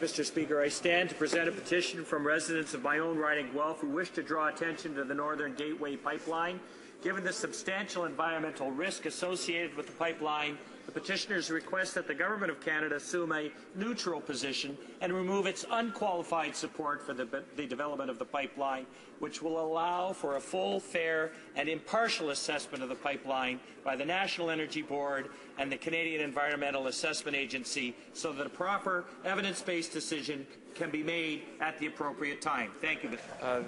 Mr. Speaker, I stand to present a petition from residents of my own riding Guelph who wish to draw attention to the Northern Gateway Pipeline. Given the substantial environmental risk associated with the pipeline, the petitioners request that the Government of Canada assume a neutral position and remove its unqualified support for the, the development of the pipeline, which will allow for a full, fair, and impartial assessment of the pipeline by the National Energy Board and the Canadian Environmental Assessment Agency so that a proper evidence-based decision can be made at the appropriate time. Thank you, Mr. Uh,